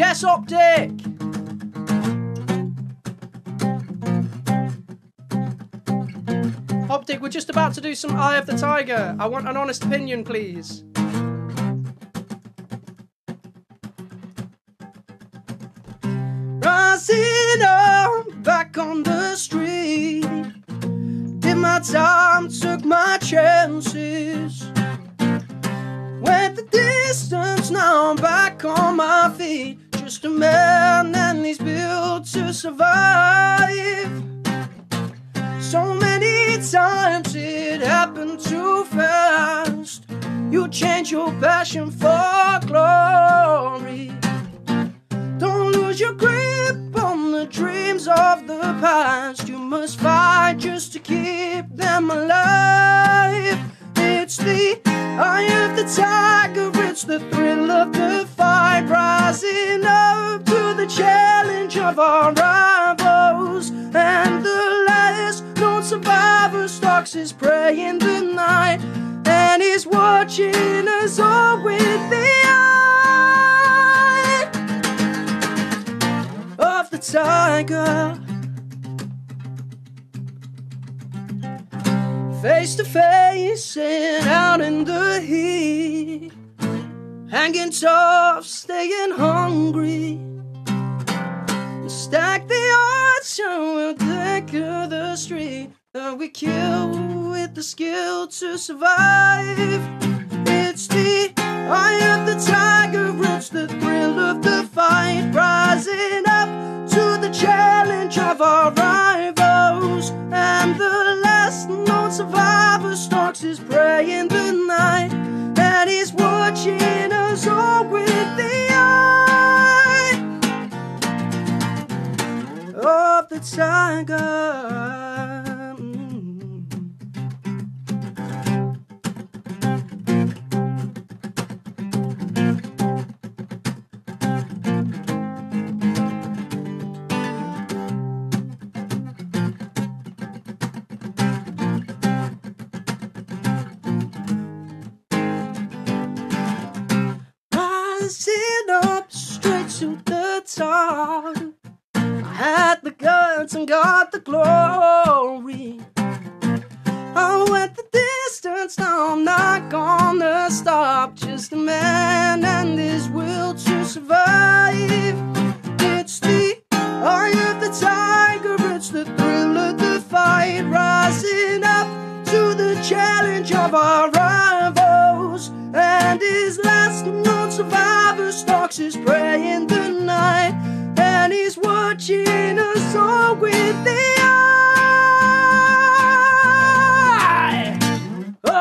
Yes, Optic! Optic, we're just about to do some Eye of the Tiger. I want an honest opinion, please. Rising up back on the street. Did my time, took my chances. Went the distance, now I'm back on my feet. Just a man and he's built to survive. So many times it happened too fast. You change your passion for glory. Don't lose your grip on the dreams of the past. You must fight just to keep of our rivals. And the last known survivor stalks his prey in the night. And he's watching us all with the eye of the tiger. Face to face and out in the heat. Hanging tough, staying hungry. Stack the odds and we'll take the street. And we kill with the skill to survive. It's the eye of the tiger, it's the thrill of the fight. Rising up to the challenge of our the tiger. Rising up straight to the top. Had the guts and got the glory. Oh, I went the distance, now I'm not gonna stop. Just a man and his will to survive. It's the eye of the tiger, it's the thrill of the fight. Rising up to the challenge of our rivals. And his last known survivor stalks his prey in the night.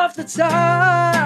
Eye of the tiger.